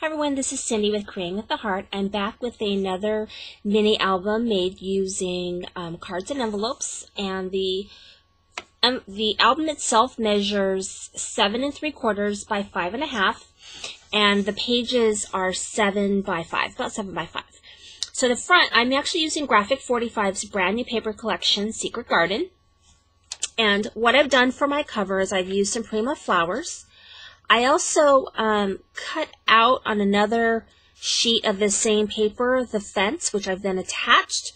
Hi everyone, this is Cindy with Creating with the Heart. I'm back with another mini album made using um, cards and envelopes, and the um, the album itself measures seven and three quarters by five and a half, and the pages are seven by five, about seven by five. So the front, I'm actually using Graphic 45's brand new paper collection, Secret Garden. And what I've done for my cover is I've used some Prima flowers. I also um, cut out on another sheet of the same paper the fence, which I've then attached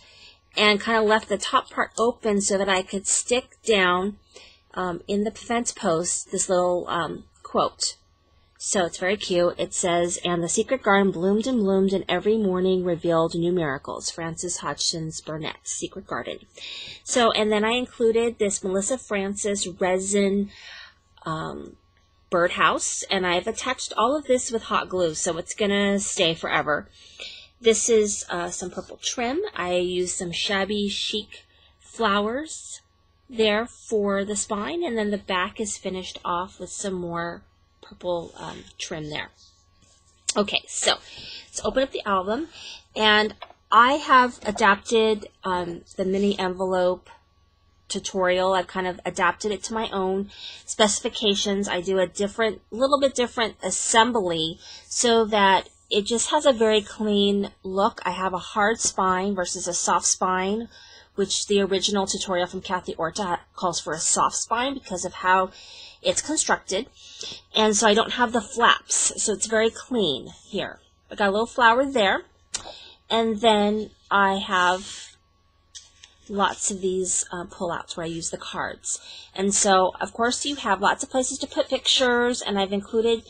and kind of left the top part open so that I could stick down um, in the fence post this little um, quote. So it's very cute. It says, And the secret garden bloomed and bloomed, and every morning revealed new miracles. Frances Hodgson Burnett, Secret Garden. So, and then I included this Melissa Frances resin um, birdhouse, and I've attached all of this with hot glue, so it's to stay forever. This is uh, some purple trim. I used some shabby chic flowers there for the spine, and then the back is finished off with some more purple um, trim there. Okay, so let's open up the album, and I have adapted um, the mini envelope tutorial. I've kind of adapted it to my own specifications. I do a different, little bit different assembly so that it just has a very clean look. I have a hard spine versus a soft spine, which the original tutorial from Kathy Orta calls for a soft spine because of how it's constructed. And so I don't have the flaps, so it's very clean here. I got a little flower there. And then I have lots of these uh, pullouts where I use the cards. And so, of course, you have lots of places to put pictures, and I've included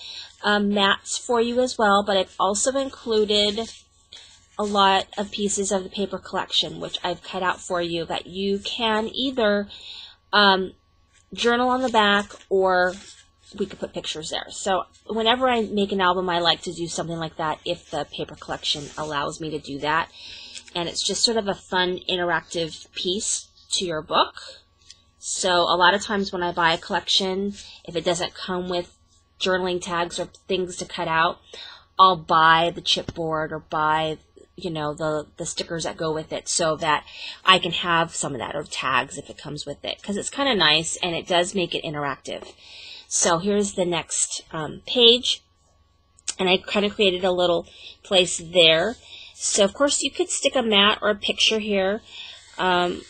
um, mats for you as well, but I've also included a lot of pieces of the paper collection, which I've cut out for you that you can either um, journal on the back or we could put pictures there. So whenever I make an album, I like to do something like that if the paper collection allows me to do that and it's just sort of a fun interactive piece to your book. So a lot of times when I buy a collection, if it doesn't come with journaling tags or things to cut out, I'll buy the chipboard or buy you know the the stickers that go with it so that I can have some of that or tags if it comes with it because it's kind of nice and it does make it interactive. So here's the next um, page and I kind of created a little place there so, of course, you could stick a mat or a picture here. Um,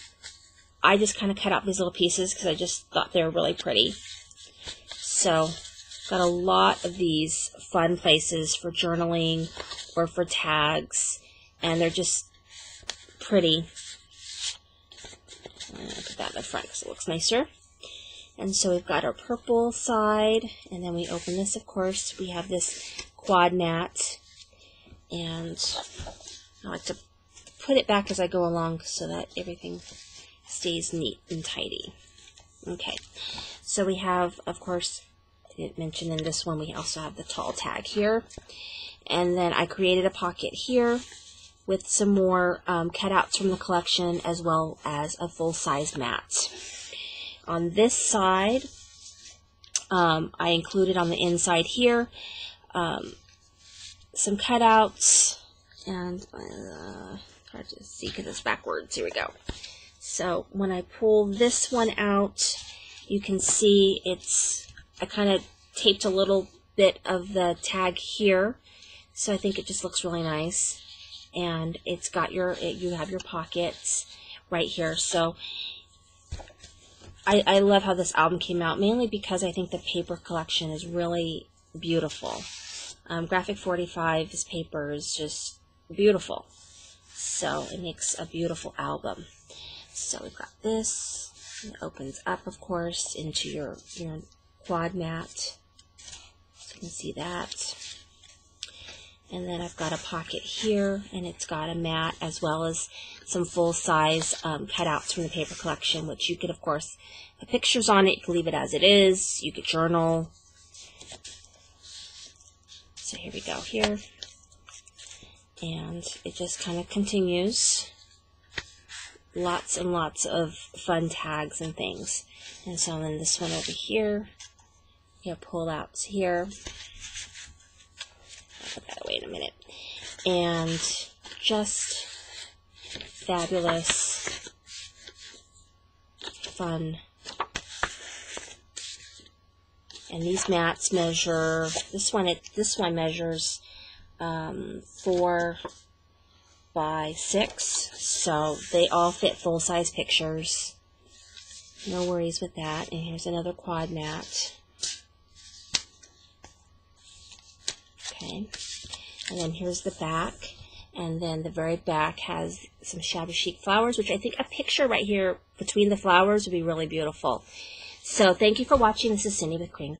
I just kind of cut out these little pieces because I just thought they were really pretty. So, got a lot of these fun places for journaling or for tags, and they're just pretty. put that in the front because it looks nicer. And so we've got our purple side, and then we open this, of course. We have this quad mat, and I like to put it back as I go along so that everything stays neat and tidy. Okay, so we have, of course, I didn't mention in this one, we also have the tall tag here. And then I created a pocket here with some more um, cutouts from the collection as well as a full-size mat. On this side, um, I included on the inside here um, some cutouts and uh, hard to see because it's backwards. Here we go. So when I pull this one out, you can see it's, I kind of taped a little bit of the tag here. So I think it just looks really nice. And it's got your, it, you have your pockets right here. So I, I love how this album came out, mainly because I think the paper collection is really beautiful. Um, Graphic 45's paper is just beautiful. So it makes a beautiful album. So we've got this. It opens up, of course, into your, your quad mat. So you can see that. And then I've got a pocket here, and it's got a mat as well as some full-size um, cutouts from the paper collection, which you could, of course, put pictures on it. You can leave it as it is. You could journal. So here we go here and it just kind of continues. Lots and lots of fun tags and things. And so then this one over here, you have pull outs here. I'll put that minute. And just fabulous, fun. And these mats measure, this one, it, this one measures um, four by six, so they all fit full-size pictures. No worries with that. And here's another quad mat. Okay. And then here's the back. And then the very back has some shabby chic flowers, which I think a picture right here between the flowers would be really beautiful. So thank you for watching. This is Cindy with Cream.